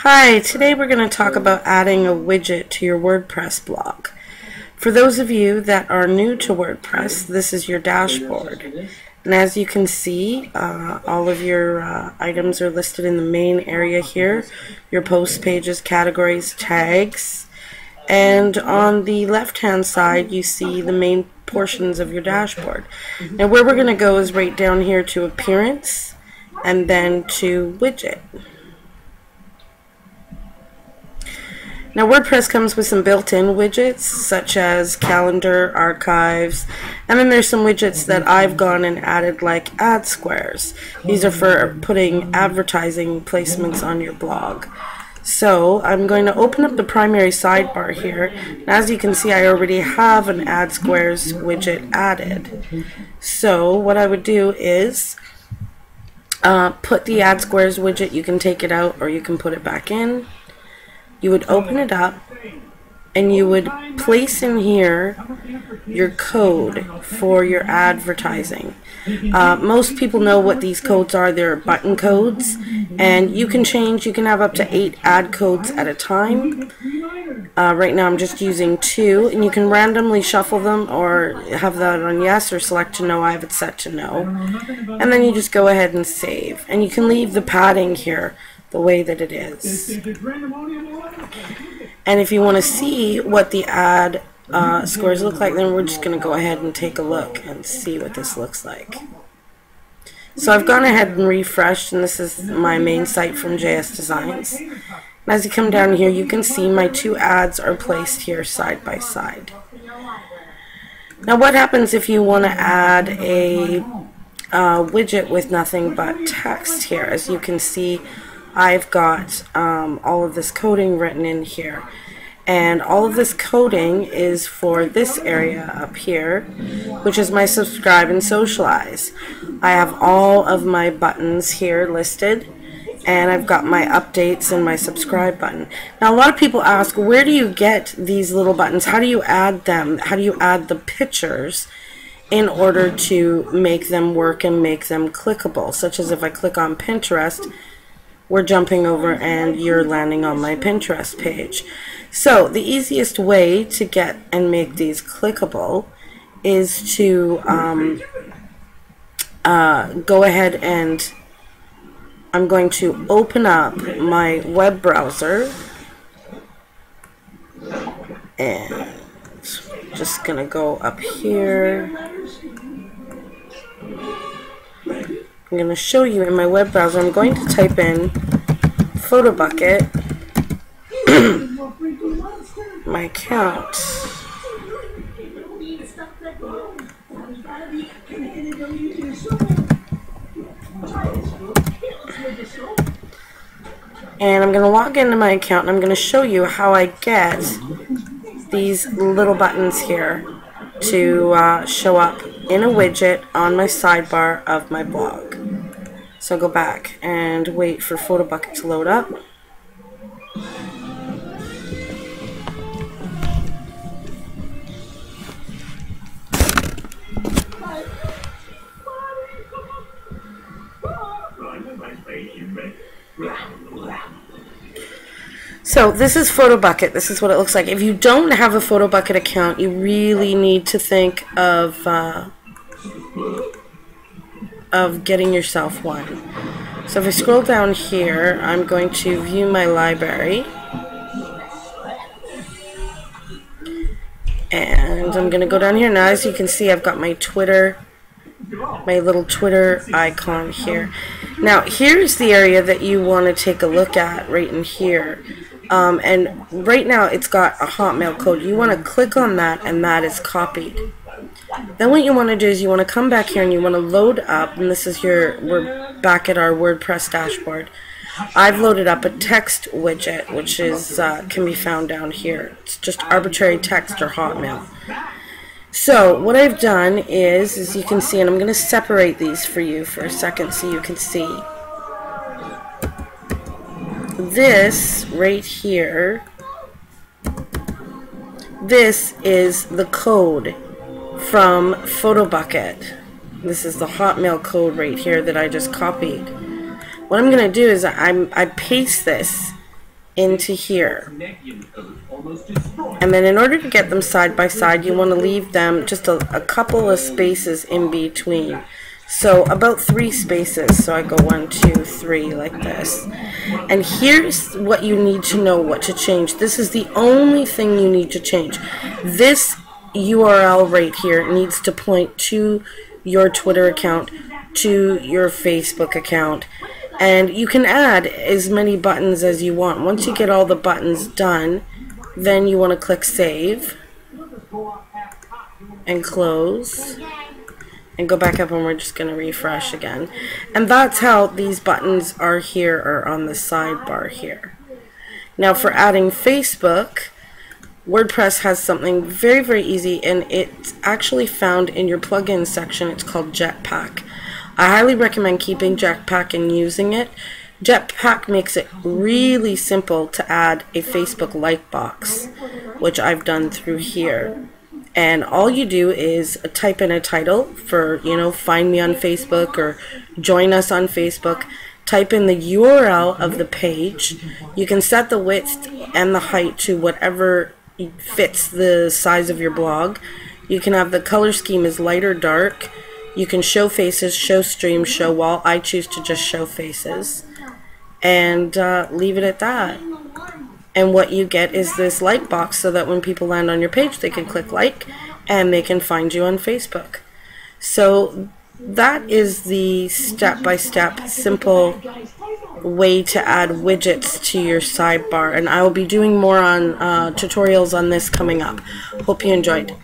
Hi, today we're going to talk about adding a widget to your WordPress blog. For those of you that are new to WordPress, this is your dashboard. And as you can see, uh, all of your uh, items are listed in the main area here. Your post pages, categories, tags. And on the left hand side, you see the main portions of your dashboard. Now where we're going to go is right down here to Appearance and then to Widget. Now WordPress comes with some built-in widgets such as calendar, archives, and then there's some widgets that I've gone and added like ad squares. These are for putting advertising placements on your blog. So I'm going to open up the primary sidebar here. As you can see I already have an ad squares widget added. So what I would do is uh, put the ad squares widget, you can take it out or you can put it back in you would open it up and you would place in here your code for your advertising. Uh, most people know what these codes are. They're button codes, and you can change. You can have up to eight ad codes at a time. Uh, right now, I'm just using two, and you can randomly shuffle them or have that on yes or select to no. I have it set to no, and then you just go ahead and save. And you can leave the padding here the way that it is. And if you want to see what the ad uh, squares look like, then we're just going to go ahead and take a look and see what this looks like. So I've gone ahead and refreshed, and this is my main site from JS Designs. And as you come down here, you can see my two ads are placed here side by side. Now what happens if you want to add a uh, widget with nothing but text here? As you can see, I've got um, all of this coding written in here. And all of this coding is for this area up here, which is my subscribe and socialize. I have all of my buttons here listed and I've got my updates and my subscribe button. Now a lot of people ask, where do you get these little buttons? How do you add them? How do you add the pictures in order to make them work and make them clickable? Such as if I click on Pinterest, we're jumping over and you're landing on my Pinterest page. So the easiest way to get and make these clickable is to um, uh, go ahead and I'm going to open up my web browser and just gonna go up here I'm going to show you in my web browser. I'm going to type in PhotoBucket, my account. And I'm going to log into my account and I'm going to show you how I get these little buttons here to uh, show up in a widget on my sidebar of my blog. So go back and wait for PhotoBucket to load up. So this is PhotoBucket. This is what it looks like. If you don't have a PhotoBucket account, you really need to think of uh, of getting yourself one. So if I scroll down here, I'm going to view my library. And I'm going to go down here. Now as you can see, I've got my Twitter, my little Twitter icon here. Now here's the area that you want to take a look at right in here. Um, and right now it's got a HTML code. You want to click on that and that is copied. Then what you want to do is you want to come back here and you want to load up, and this is your, we're back at our WordPress dashboard. I've loaded up a text widget, which is uh, can be found down here. It's just arbitrary text or HTML. So what I've done is, as you can see, and I'm going to separate these for you for a second so you can see this right here, this is the code from PhotoBucket. This is the HTML code right here that I just copied. What I'm going to do is I'm, I paste this into here. And then in order to get them side by side, you want to leave them just a, a couple of spaces in between. So about three spaces. So I go one, two, three, like this. And here's what you need to know what to change. This is the only thing you need to change. This URL right here needs to point to your Twitter account, to your Facebook account. And you can add as many buttons as you want. Once you get all the buttons done, then you want to click Save and close and go back up and we're just going to refresh again. And that's how these buttons are here or on the sidebar here. Now for adding Facebook, WordPress has something very, very easy and it's actually found in your plugin section. It's called Jetpack. I highly recommend keeping Jetpack and using it. Jetpack makes it really simple to add a Facebook like box, which I've done through here and all you do is type in a title for you know find me on Facebook or join us on Facebook type in the URL of the page you can set the width and the height to whatever fits the size of your blog. You can have the color scheme is light or dark. You can show faces show stream show wall. I choose to just show faces. And uh, leave it at that. And what you get is this like box so that when people land on your page, they can click like and they can find you on Facebook. So that is the step-by-step -step simple way to add widgets to your sidebar and I will be doing more on uh, tutorials on this coming up. Hope you enjoyed.